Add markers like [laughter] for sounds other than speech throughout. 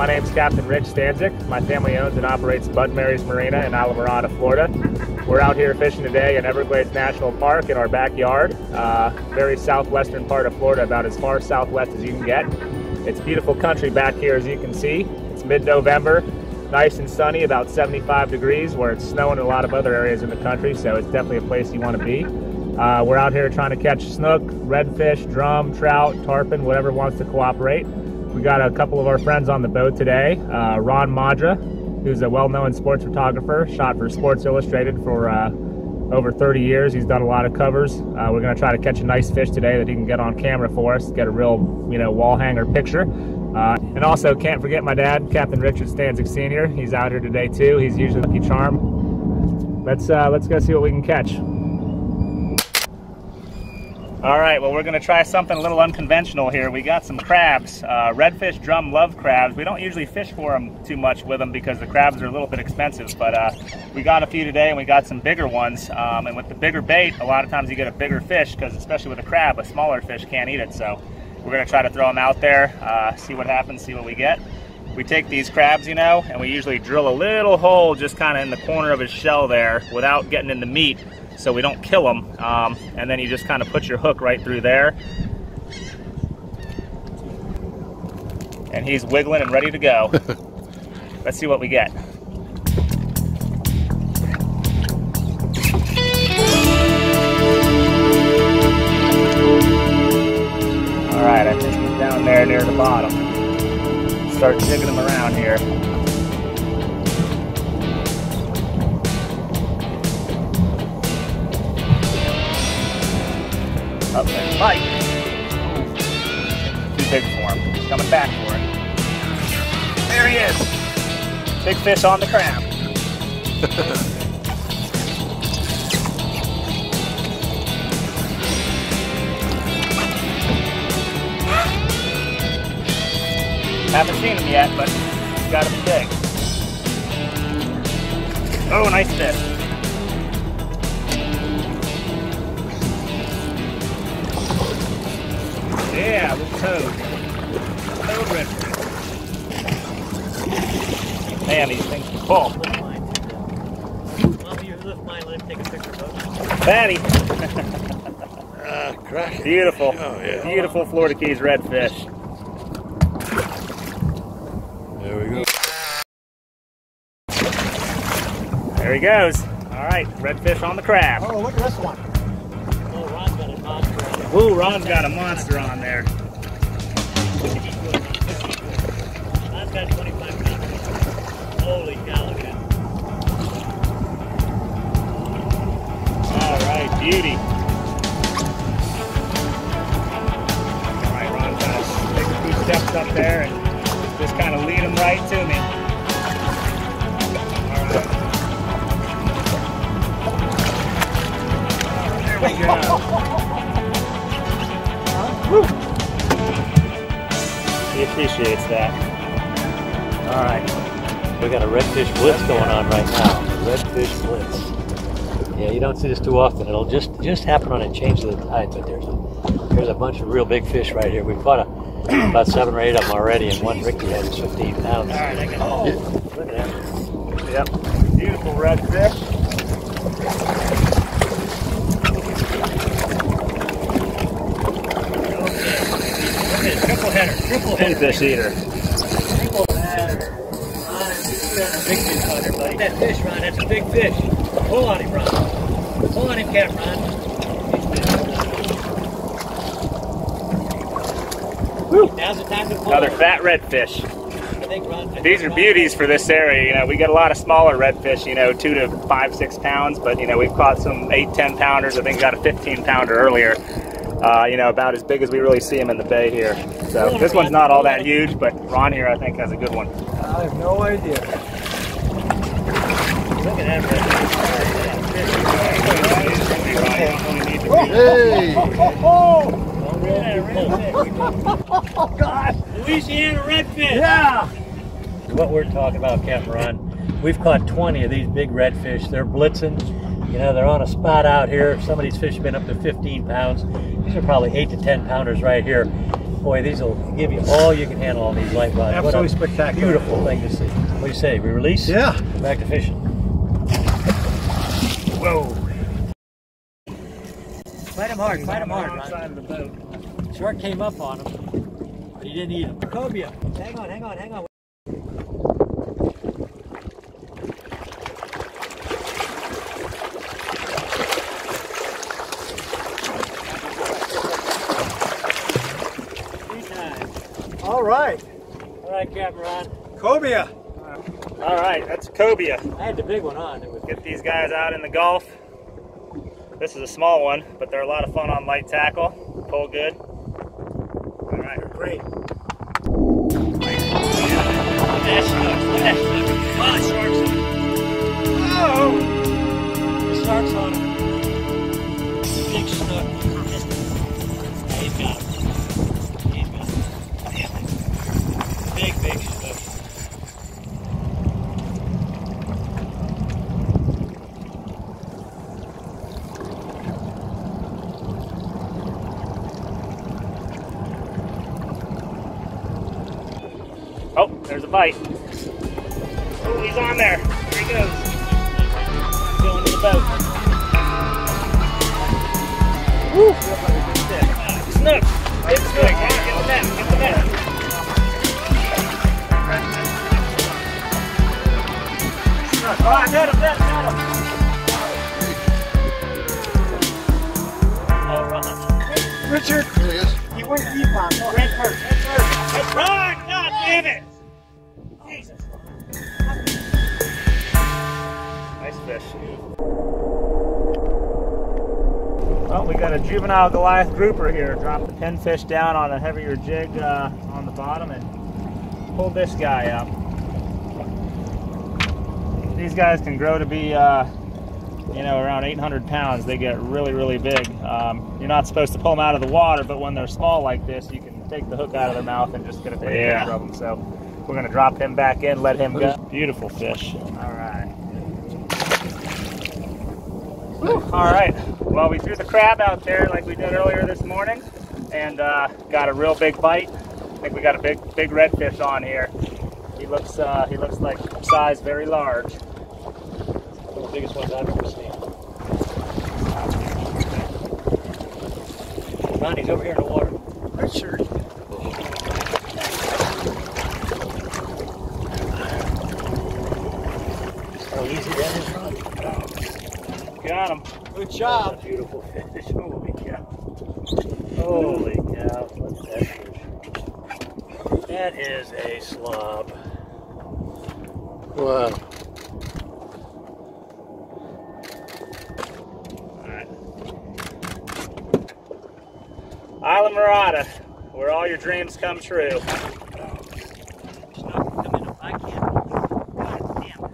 My name is Captain Rich Stanczyk. My family owns and operates Bud Mary's Marina in Islamorada, Florida. We're out here fishing today in Everglades National Park in our backyard, uh, very southwestern part of Florida, about as far southwest as you can get. It's beautiful country back here as you can see. It's mid-November, nice and sunny, about 75 degrees, where it's snowing in a lot of other areas in the country, so it's definitely a place you want to be. Uh, we're out here trying to catch snook, redfish, drum, trout, tarpon, whatever wants to cooperate. We got a couple of our friends on the boat today. Uh, Ron Modra, who's a well-known sports photographer, shot for Sports Illustrated for uh, over 30 years. He's done a lot of covers. Uh, we're going to try to catch a nice fish today that he can get on camera for us, get a real, you know, wall hanger picture. Uh, and also, can't forget my dad, Captain Richard Stanczyk Sr. He's out here today too. He's usually Lucky Charm. Let's uh, let's go see what we can catch. All right, well, we're gonna try something a little unconventional here. We got some crabs, uh, redfish drum love crabs. We don't usually fish for them too much with them because the crabs are a little bit expensive, but uh, we got a few today and we got some bigger ones. Um, and with the bigger bait, a lot of times you get a bigger fish because especially with a crab, a smaller fish can't eat it. So we're gonna try to throw them out there, uh, see what happens, see what we get. We take these crabs, you know, and we usually drill a little hole just kind of in the corner of his shell there without getting in the meat so we don't kill them. Um, and then you just kind of put your hook right through there. And he's wiggling and ready to go. [laughs] Let's see what we get. All right, I think he's down there near the bottom. Start jigging him around here. Up and bite. Too big for him. He's coming back for it. There he is. Big fish on the crab. [laughs] Haven't seen him yet, but he's got to be big. Oh, nice fish. Yeah, with toad. Toad redfish. Man, these things are full. Mom, you lift mine, let him take a picture of Fatty. [laughs] Ah, cracking. Beautiful. Oh, yeah. Beautiful Florida Keys redfish. There we go. There he goes. All right, redfish on the crab. Oh, look at this one. Ooh, Ron's got a monster on there. Ron's got 25 pounds. Holy cow, look at. All right, beauty. All right, Ron's gonna take a few steps up there and just kind of lead him right to me. All right. There we go. He appreciates that. All right. We got a redfish blitz going on right now. Redfish blitz. Yeah, you don't see this too often. It'll just just happen on a change of the tide, but there's a there's a bunch of real big fish right here. We've caught a, about seven or eight of them already, and one Ricky has 15 pounds. All right, I. Oh, Look at that. yep. Beautiful redfish. Header, triple header. Pinfish eater. Triple header. Big fish on there, buddy. That fish, Ron, that's a big fish. Pull on him, Ron. Pull on him, Cap, Ron. Now's the time to pull. Another fat redfish. I think, Ron. These are beauties for this area. You know, we get a lot of smaller redfish, you know, two to five, six pounds, but you know, we've caught some eight, ten pounders. I think got a 15 pounder earlier. Uh, you know, about as big as we really see them in the bay here. So this one's not all that huge, but Ron here I think has a good one. I have no idea. Look at that Hey! redfish. Oh, God. Louisiana redfish. Yeah. What we're talking about, Captain Ron, we've caught 20 of these big redfish. They're blitzing. You know, they're on a spot out here. Some of these fish have been up to 15 pounds. These are probably 8 to 10 pounders right here. Boy, these will give you all you can handle on these light rods. What a Absolutely spectacular. Beautiful thing to see. What do you say? We release? Yeah. Back to fishing. Whoa. Fight him hard, fight him hard. Wrong Ron. side of the boat. Shark came up on him, but he didn't eat him. Cobia, hang on, hang on, hang on. All right, Captain Ron. Cobia. All right, that's cobia. I had the big one on. It was Get these guys out in the Gulf. This is a small one, but they're a lot of fun on light tackle. Pull good. All right, great. Oh! The shark's on him. Big snook. Bite. Oh, he's on there. There he goes. Going to the boat. Woo! Snook! Big snook! Get the net, get the net. Come on, net him, net him, net him. Oh. Richard, There he is. he went deep on. Head first, head first. Head front! God damn it! Fish. Well, we got a juvenile Goliath grouper here. Drop the pinfish down on a heavier jig uh, on the bottom and pull this guy up. These guys can grow to be, uh, you know, around 800 pounds. They get really, really big. Um, you're not supposed to pull them out of the water, but when they're small like this, you can take the hook out of their mouth and just get a pretty Yeah. picture of them. So we're going to drop him back in, let him go. Beautiful fish. All right. Whew. All right. Well, we threw the crab out there like we did earlier this morning, and uh, got a real big bite. I think we got a big, big redfish on here. He looks, uh, he looks like size very large. One of the biggest ones I've ever seen. Ron, he's over here in the water. Richard. How easy that is, Ron. Got him. Good job. That's a beautiful fish. [laughs] Holy cow. Holy cow. What's that fish? That is a slob. Wow. Islamorada, where all your dreams come true. Snook, come in. I can't. God damn it.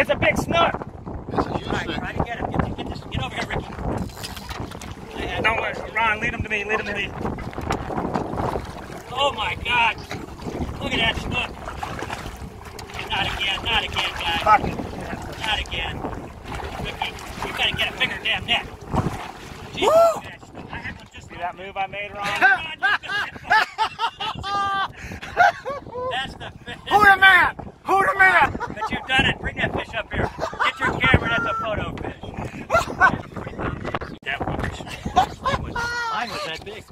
It's a big snook. That's a huge All right, thing. try to get him. Get, get, this, get over here, Ricky. I had- Ron, lead him to me, lead him to me. Oh my God! Look at that snook. Not again, not again, guys. Fuck. Not again. Ricky, you gotta get a bigger damn net. Jesus. I had one just See that move I made, Ron? That's the fish. Who the man? Who the man? But you've done it. Bring that fish up here. Get your camera. That's a photo fish. that one fish. Mine was, mine was that big.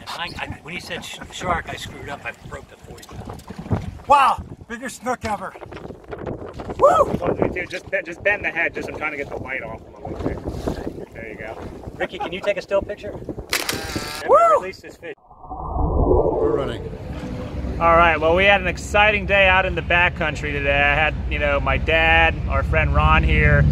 And mine, I, when he said sh- shark, I screwed up. I broke the 40 pound. Wow, biggest snook ever. Woo! Told you to. Just, just bend the head, just I'm trying to get the light off him a little bit. There you go. Ricky, can you take a still picture? Woo! Release this fish. We're running. All right. Well, we had an exciting day out in the backcountry today. I had, you know, my dad, our friend Ron here.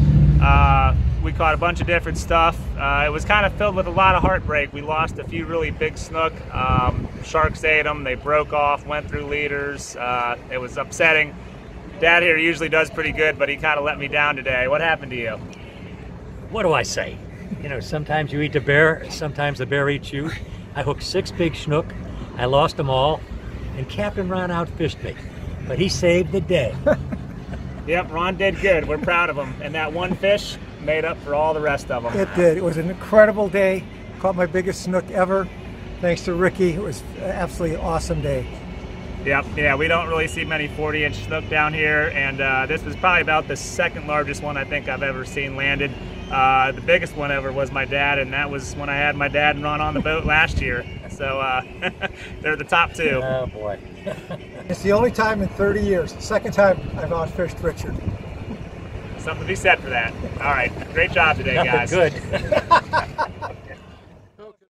Uh, we caught a bunch of different stuff. Uh, it was kind of filled with a lot of heartbreak. We lost a few really big snook. Um, sharks ate them. They broke off, went through leaders. Uh, it was upsetting. Dad here usually does pretty good, but he kind of let me down today. What happened to you? What do I say? You know, sometimes you eat the bear, sometimes the bear eats you. I hooked six big snook. I lost them all, and Captain Ron outfished me. But he saved the day. [laughs] Yep, Ron did good. We're proud of him. And that one fish made up for all the rest of them. It did. It was an incredible day. Caught my biggest snook ever. Thanks to Ricky. It was an absolutely awesome day. Yep, yeah, we don't really see many 40 inch snook down here, and uh, this was probably about the second largest one I think I've ever seen landed. Uh, the biggest one ever was my dad, and that was when I had my dad run on the boat last year. So uh, [laughs] they're the top two. Oh boy. [laughs] It's the only time in 30 years, second time I've outfished Richard. Something to be said for that. All right, great job today, guys. Good. [laughs]